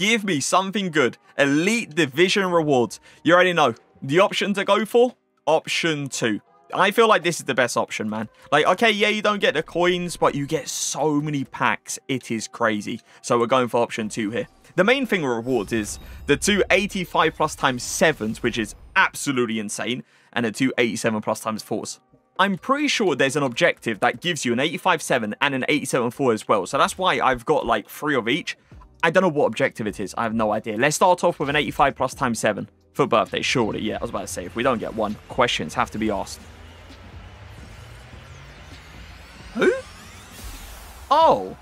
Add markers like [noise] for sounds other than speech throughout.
Give me something good. Elite Division rewards. You already know. The option to go for? Option 2. I feel like this is the best option, man. Like, okay, yeah, you don't get the coins, but you get so many packs. It is crazy. So we're going for option 2 here. The main thing with rewards is the two 85 plus times 7s, which is absolutely insane, and the two 87 plus times 4s. I'm pretty sure there's an objective that gives you an 85-7 and an 87-4 as well. So that's why I've got like three of each. I don't know what objective it is. I have no idea. Let's start off with an 85 plus times 7 for birthday, surely. Yeah, I was about to say, if we don't get one, questions have to be asked. Who? Oh.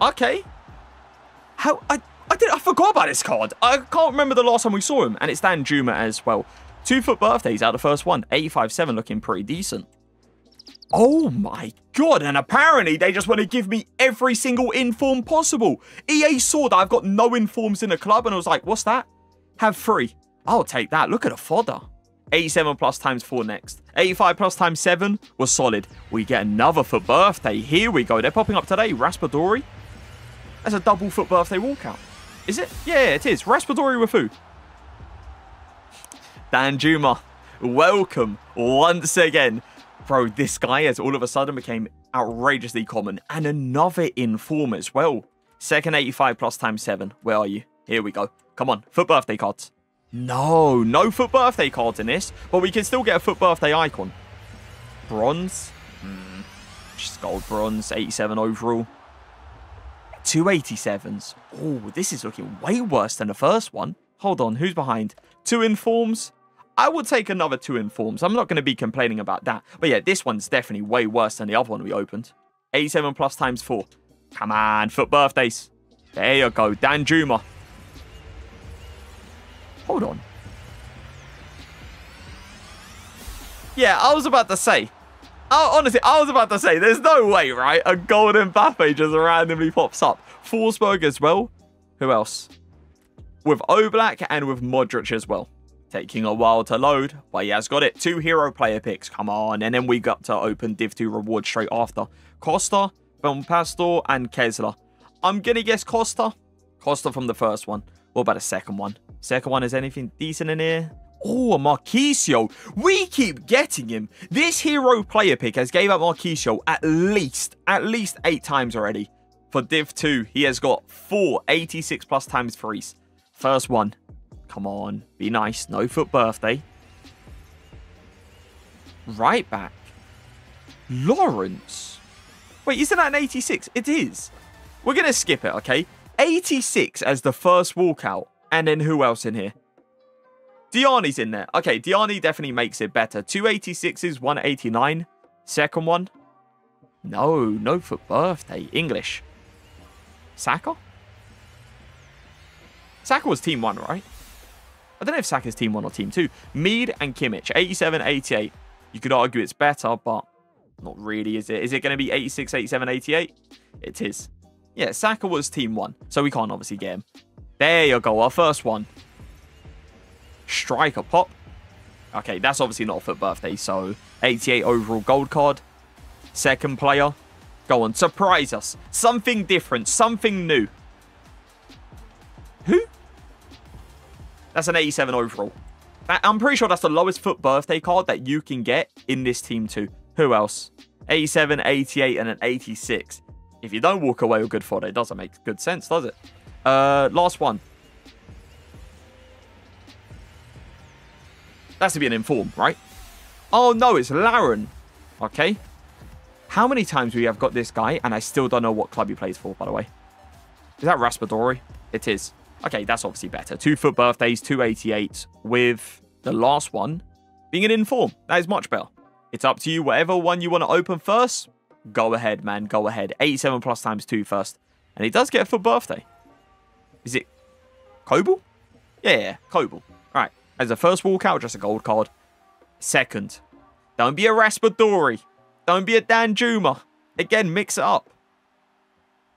Okay. How? I, I, did, I forgot about this card. I can't remember the last time we saw him. And it's Danjuma as well. Two foot birthdays out of the first one. 85-7 looking pretty decent. Oh my god, and apparently they just want to give me every single inform possible. EA saw that I've got no informs in the club and I was like, what's that? Have three. I'll take that. Look at the fodder. 87 plus times 4 next. 85 plus times 7 was solid. We get another for birthday. Here we go. They're popping up today. Raspadori. That's a double FUT birthday walkout. Is it? Yeah, it is. Raspadori with who? Danjuma, welcome once again. Bro, this guy has all of a sudden became outrageously common. And another inform as well. Second 85 plus times 7. Where are you? Here we go. Come on, FUT birthday cards. No, no FUT birthday cards in this, but we can still get a FUT birthday icon. Bronze? Hmm. Just gold bronze, 87 overall. Two 87s. Oh, this is looking way worse than the first one. Hold on, who's behind? Two informs, I will take another two informs. I'm not going to be complaining about that. But yeah, this one's definitely way worse than the other one we opened. 87 plus times 4. Come on, foot birthdays. There you go, Danjuma. Hold on. Yeah, I was about to say. I, honestly, I was about to say, there's no way, right? A golden Mbappe just randomly pops up. Forsberg as well. Who else? With Oblak and with Modric as well. Taking a while to load, but he has got it. Two hero player picks, come on. And then we got to open Div 2 rewards straight after. Costa, Van Pastor, and Kessler. I'm going to guess Costa. Costa from the first one. What about the second one? Second one, is anything decent in here? Oh, Marchisio. We keep getting him. This hero player pick has gave up Marchisio at least, at least eight times already. For Div 2, he has got four 86 plus times threes. First one, Come on, be nice. No FUT birthday. Right back. Lawrence. Wait, isn't that an 86? It is. We're going to skip it, okay? 86 as the first walkout. And then who else in here? Diani's in there. Okay, Diani definitely makes it better. 286s, 189. Second one. No, no FUT birthday. English. Saka? Saka was team one, right? I don't know if Saka's team one or team two. Mead and Kimmich, 87, 88. You could argue it's better, but not really, is it? Is it going to be 86, 87, 88? It is. Yeah, Saka was team one, so we can't obviously get him. There you go, our first one. Striker pop. Okay, that's obviously not for birthday, so 88 overall gold card. Second player. Go on, surprise us. Something different, something new. Who? That's an 87 overall. I'm pretty sure that's the lowest FUT birthday card that you can get in this team too. Who else? 87, 88, and an 86. If you don't walk away with good fodder, it doesn't make good sense, does it? Uh, last one. That's to be an inform, right? Oh, no, it's Laren. Okay. How many times we have got this guy, and I still don't know what club he plays for, by the way. Is that Raspadori? It is. Okay, that's obviously better. Two foot birthdays, 288, with the last one being an inform. That is much better. It's up to you. Whatever one you want to open first, go ahead, man. Go ahead. 87 plus times 2 first. And he does get a FUT birthday. Is it Kobel? Yeah, yeah. Right. As a first walkout, just a gold card. Second. Don't be a Raspadori. Don't be a Danjuma. Again, mix it up.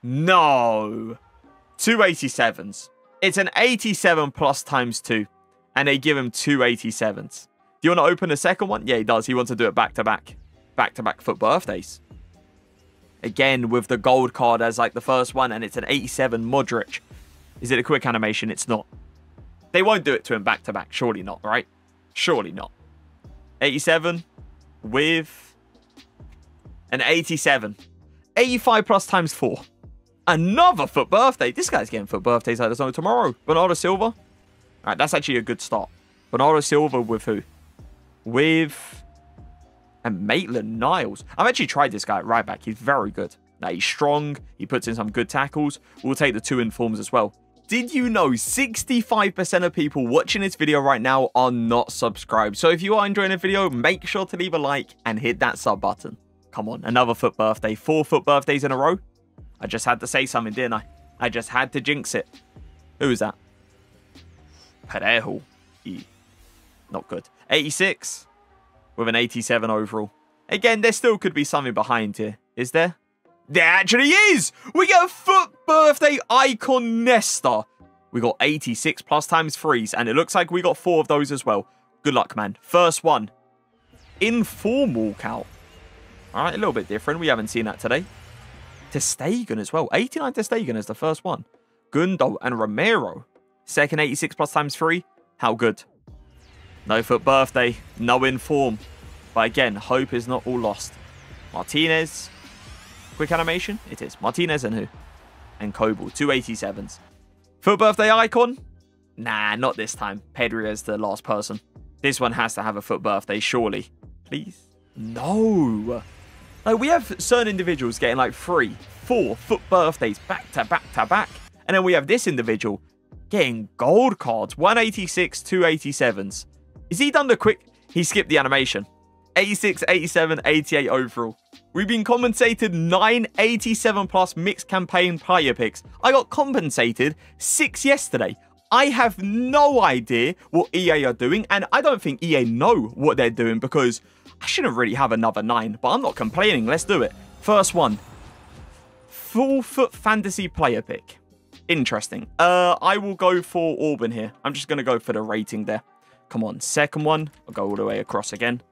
No. 287s. It's an 87 plus times 2. And they give him two 87s. Do you want to open the second one? Yeah, he does. He wants to do it back-to-back. Back-to-back foot birthdays. Again, with the gold card as like the first one. And it's an 87 Modric. Is it a quick animation? It's not. They won't do it to him back to back. Surely not, right? Surely not. 87 with an 87. 85 plus times 4. Another FUT birthday. This guy's getting foot birthdays like there's no tomorrow. Bernardo Silva. All right, that's actually a good start. Bernardo Silva with who? With and Maitland Niles. I've actually tried this guy at right back. He's very good. Now, he's strong. He puts in some good tackles. We'll take the two informs as well. Did you know 65% of people watching this video right now are not subscribed? So if you are enjoying the video, make sure to leave a like and hit that sub button. Come on, another FUT birthday. Four foot birthdays in a row. I just had to say something, didn't I? I just had to jinx it. Who is that? Parejo. E. Not good. 86 with an 87 overall. Again, there still could be something behind here. Is there? There actually is! We get a FUT birthday icon Nesta. We got 86 plus times threes, and it looks like we got four of those as well. Good luck, man. First one. Informal walkout. All right, a little bit different. We haven't seen that today. Ter Stegen as well. 89 ter Stegen is the first one. Gundo and Romero. Second 86 plus times three. How good. No FUT birthday. No inform. But again, hope is not all lost. Martinez, Quick animation? It is. Martinez and who? And Kobel. 287s. FUT birthday icon? Nah, not this time. Pedri is the last person. This one has to have a FUT birthday, surely. Please? No. Like, we have certain individuals getting like three, four foot birthdays back to back to back. And then we have this individual getting gold cards. 186, 287s. Is he done the quick? He skipped the animation. 86, 87, 88 overall. We've been compensated 987 plus mixed campaign player picks. I got compensated 6 yesterday. I have no idea what EA are doing, and I don't think EA know what they're doing because I shouldn't really have another 9, but I'm not complaining. Let's do it. First one. Full FUT Fantasy player pick. Interesting. Uh, I will go for Auburn here. I'm just going to go for the rating there. Come on. Second one. I'll go all the way across again.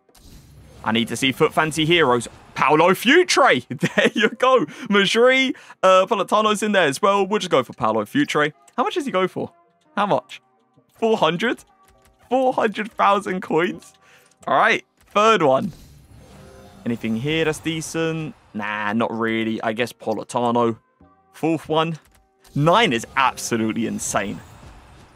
I need to see FUT fancy heroes. Paulo Futre. [laughs] There you go. Majri, uh, in there as well. We'll just go for Paulo Futre. How much does he go for? How much? 400? 400,000 coins? All right. Third one. Anything here that's decent? Nah, not really. I guess Politano. Fourth one. Nine is absolutely insane.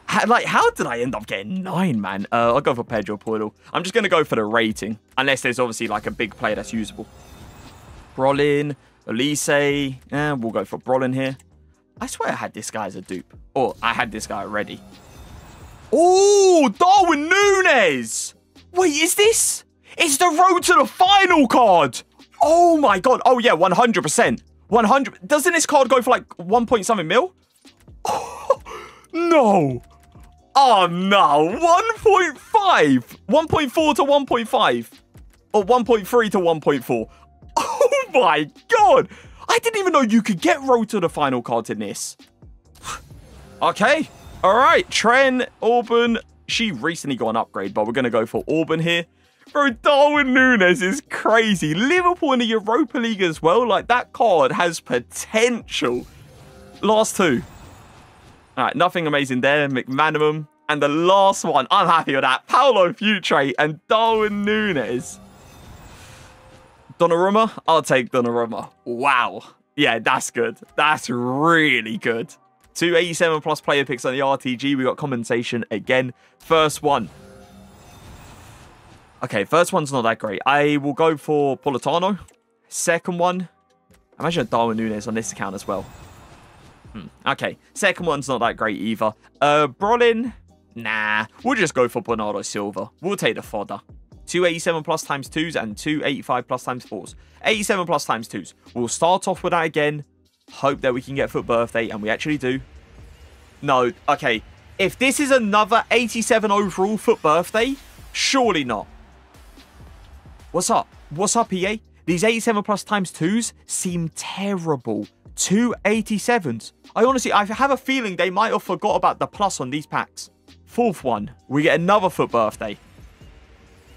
How, like, how did I end up getting nine, man? Uh, I'll go for Pedro Portal. I'm just going to go for the rating. Unless there's obviously like a big player that's usable. Brolin, Elise. Eh, we'll go for Brolin here. I swear I had this guy as a dupe. Or I had this guy already. Oh, Darwin Nunez. Wait, is this? It's the road to the final card. Oh my god. Oh yeah, 100%. 100. Doesn't this card go for like 1 point something mil? [laughs] No. Oh no, 1.5. 1.4 to 1.5. Or 1.3 to 1.4. [laughs] Oh my god. I didn't even know you could get road to the final card in this. okay. All right. Trent, Auburn. She recently got an upgrade, but we're going to go for Auburn here. Bro, Darwin Nunez is crazy. Liverpool in the Europa League as well. Like, that card has potential. Last two. All right, nothing amazing there. McManaman. And the last one, I'm happy with that. Paulo Futre and Darwin Nunez. Donnarumma? I'll take Donnarumma. Wow. Yeah, that's good. That's really good. 287 plus player picks on the RTG. We got compensation again. First one. Okay, first one's not that great. I will go for Politano. Second one. Imagine Darwin Nunez on this account as well. Hmm. Okay, second one's not that great either. Uh, Brolin, nah. We'll just go for Bernardo Silva. We'll take the fodder. 287 plus times 2s and 285 plus times 4s. 87 plus times 2s. We'll start off with that again. Hope that we can get FUT birthday, and we actually do. No, okay. If this is another 87 overall FUT birthday, surely not. What's up? What's up, EA? These 87 plus times 2s seem terrible. Two 87s. I honestly, I have a feeling they might have forgot about the plus on these packs. Fourth one, we get another FUT birthday.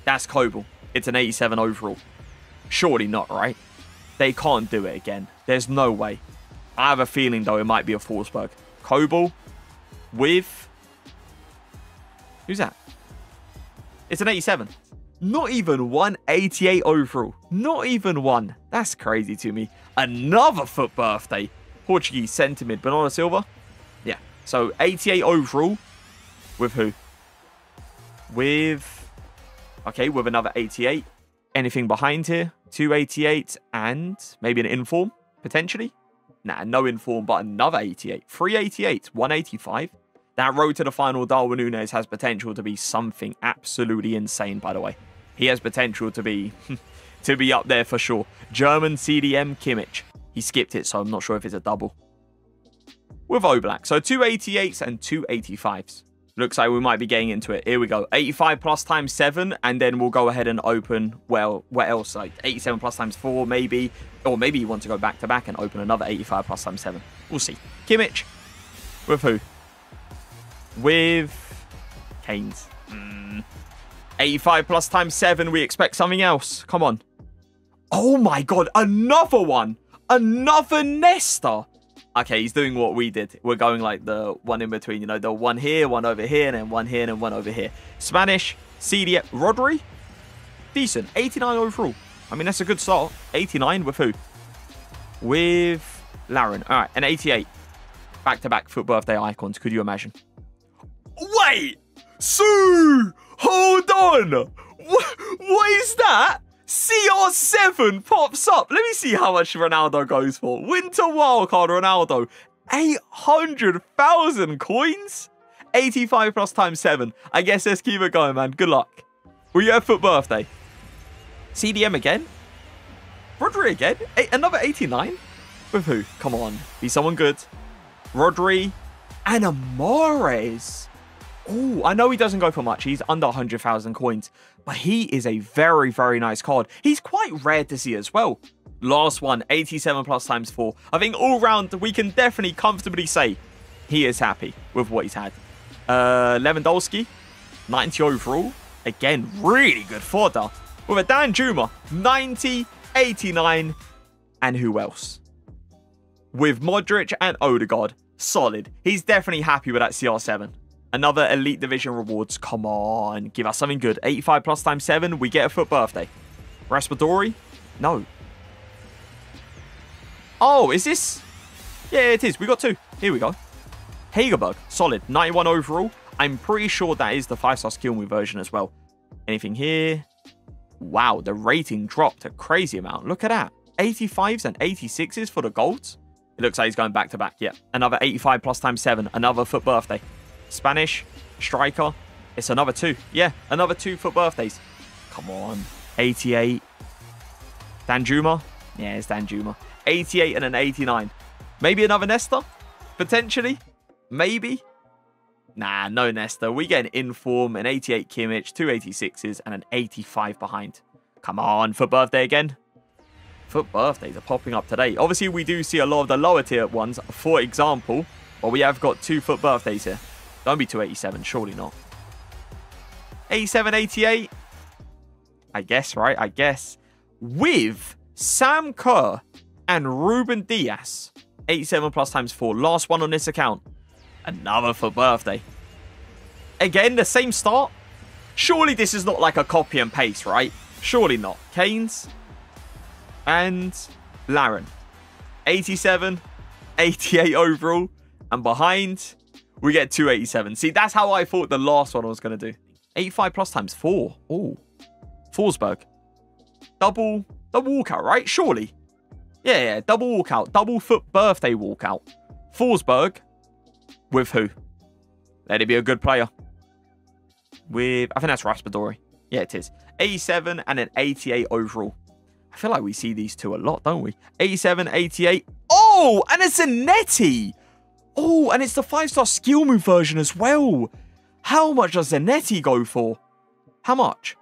That's Kobel. It's an 87 overall. Surely not, right? They can't do it again. There's no way. I have a feeling, though, it might be a Forsberg. Kobel, with... Who's that? It's an 87. Not even one 88 overall. Not even one. That's crazy to me. Another FUT birthday. Portuguese centre mid. Bernardo Silva. Yeah. So 88 overall. With who? With... Okay, with another 88. Anything behind here? 288 and maybe an inform, potentially. Nah, no inform, but another 88. 388, 185. That road to the final, Darwin Nunez has potential to be something absolutely insane, by the way. He has potential to be [laughs] to be up there for sure. German CDM Kimmich. He skipped it, so I'm not sure if it's a double. With Oblak. So 288s and 285s. Looks like we might be getting into it. Here we go. 85 plus times 7, and then we'll go ahead and open, well, what else? Like 87 plus times 4, maybe. Or maybe you want to go back to back and open another 85 plus times 7. We'll see. Kimmich. With who? With Canes. Mm. 85 plus times 7. We expect something else. Come on. Oh my god. Another one. Another Nesta. Okay, he's doing what we did. We're going like the one in between, you know, the one here, one over here, and then one here, and then one over here. Spanish, CDM, Rodri, decent, 89 overall. I mean, that's a good start. 89 with who? With Laren. All right, and 88. Back-to-back -back FUT birthday icons. Could you imagine? Wait! Sue! Hold on! What, what is that? CR7 pops up. Let me see how much Ronaldo goes for. Winter wildcard Ronaldo. 800,000 coins? 85 plus times 7. I guess let's keep it going, man. Good luck. Will you have FUT birthday? CDM again? Rodri again? A another 89? With who? Come on. Be someone good. Rodri and Amores. Oh, I know he doesn't go for much. He's under 100,000 coins. But he is a very, very nice card. He's quite rare to see as well. Last one, 87 plus times 4. I think all round, we can definitely comfortably say he is happy with what he's had. Uh, Lewandowski, 90 overall. Again, really good fodder. With a Danjuma, 90, 89, and who else? With Modric and Odegaard, solid. He's definitely happy with that CR7. Another Elite Division rewards. Come on. Give us something good. 85 plus times 7. We get a FUT birthday. Raspadori? No. Oh, is this? Yeah, it is. We got two. Here we go. Hegerberg. Solid. 91 overall. I'm pretty sure that is the 5-star skill move version as well. Anything here? Wow, the rating dropped a crazy amount. Look at that. 85s and 86s for the golds. It looks like he's going back to back. Yeah, another 85 plus times 7. Another FUT birthday. Spanish, striker. It's another two. Yeah, another two for birthdays. Come on. 88. Danjuma. Yeah, it's Danjuma. 88 and an 89. Maybe another Nesta? Potentially? Maybe? Nah, no Nesta. We get an inform, an 88 Kimmich, two 86s, and an 85 behind. Come on, for birthday again. FUT birthdays are popping up today. Obviously, we do see a lot of the lower tier ones. For example, but we have got two foot birthdays here. Don't be 287, surely not. 87, 88? I guess, right? I guess. With Sam Kerr and Ruben Dias. 87 plus times 4. Last one on this account. Another for birthday. Again, the same start? Surely this is not like a copy and paste, right? Surely not. Canes and Laren. 87, 88 overall. And behind, we get 287. See, that's how I thought the last one I was going to do. 85 plus times 4. Oh. Forsberg. Double, double walkout, right? Surely. Yeah, yeah, double walkout. Double FUT birthday walkout. Forsberg. With who? Let it be a good player. With, I think that's Raspadori. Yeah, it is. 87 and an 88 overall. I feel like we see these two a lot, don't we? 87, 88. Oh, and it's a Netty. Oh, and it's the five-star skill move version as well. How much does Zanetti go for? How much?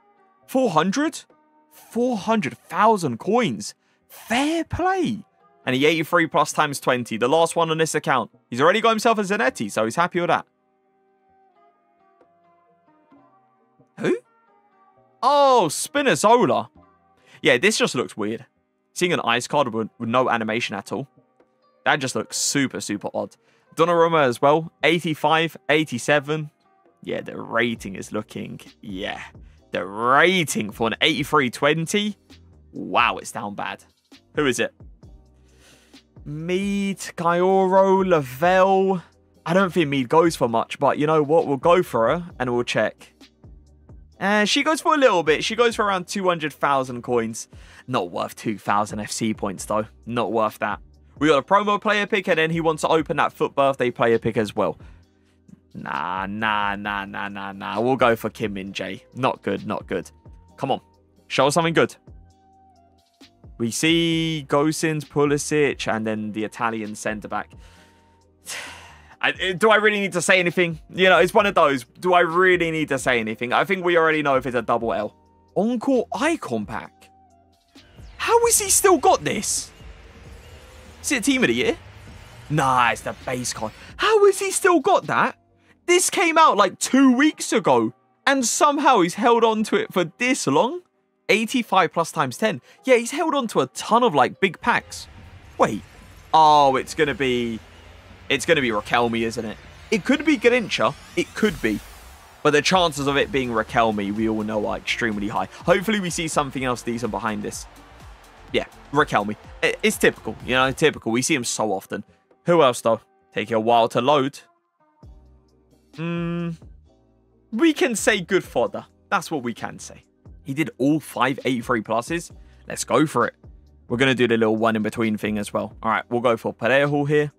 400? 400,000 coins. Fair play. And he 83 plus times 20. The last one on this account. He's already got himself a Zanetti, so he's happy with that. Who? Oh, Spinazzola. Yeah, this just looks weird. Seeing an ice card with, with no animation at all. That just looks super, super odd. Donnarumma as well. 85, 87. Yeah, the rating is looking, yeah. The rating for an 83-20. Wow, it's down bad. Who is it? Mead, Kayoro, Lavelle. I don't think Mead goes for much, but you know what? We'll go for her and we'll check. Uh, she goes for a little bit. She goes for around 200,000 coins. Not worth 2,000 FC points, though. Not worth that. We got a promo player pick, and then he wants to open that FUT birthday player pick as well. Nah, nah, nah, nah, nah, nah. We'll go for Kim Min Jae. Not good, not good. Come on. Show us something good. We see Gosens, Pulisic, and then the Italian centre-back. [sighs] I, eh, do I really need to say anything? You know, it's one of those. Do I really need to say anything? I think we already know if it's a double L. Encore icon pack. How has he still got this? Is it team of the year? It's the base card. How has he still got that? This came out like two weeks ago. And somehow he's held on to it for this long? 85 plus times 10. Yeah, he's held on to a ton of like big packs. Wait. Oh, it's going to be it's going to be Riquelme, isn't it? It could be Garrincha. It could be. But the chances of it being Riquelme, we all know, are extremely high. Hopefully, we see something else decent behind this. Yeah, Riquelme. It's typical, you know, typical. We see him so often. Who else, though? Taking a while to load. Hmm. We can say good fodder. That's what we can say. He did all five 83 pluses. Let's go for it. We're going to do the little one in between thing as well. All right, we'll go for Parejo here.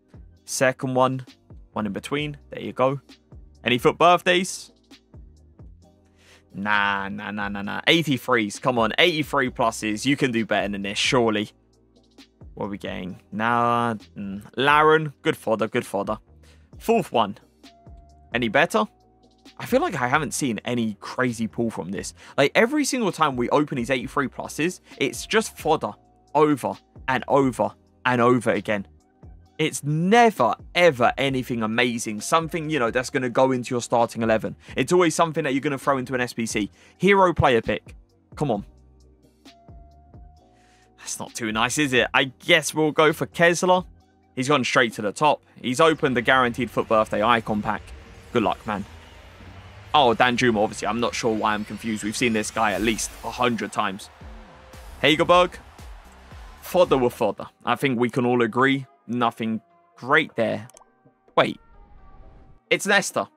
Second one, one in between. There you go. Any foot birthdays? Nah, nah, nah, nah, nah. 83s. Come on, 83 pluses. You can do better than this, surely. What are we getting? Nah, mm. Laren. Good fodder, good fodder. Fourth one. Any better? I feel like I haven't seen any crazy pull from this. Like, every single time we open these 83 pluses, it's just fodder over and over and over again. It's never, ever anything amazing. Something, you know, that's going to go into your starting 11. It's always something that you're going to throw into an SBC. Hero player pick. Come on. That's not too nice, is it? I guess we'll go for Kessler. He's gone straight to the top. He's opened the guaranteed FUT birthday icon pack. Good luck, man. Oh, Danjuma, obviously. I'm not sure why I'm confused. We've seen this guy at least a hundred times. Hegerberg. Fodder with fodder. I think we can all agree nothing great there. Wait. It's Nesta.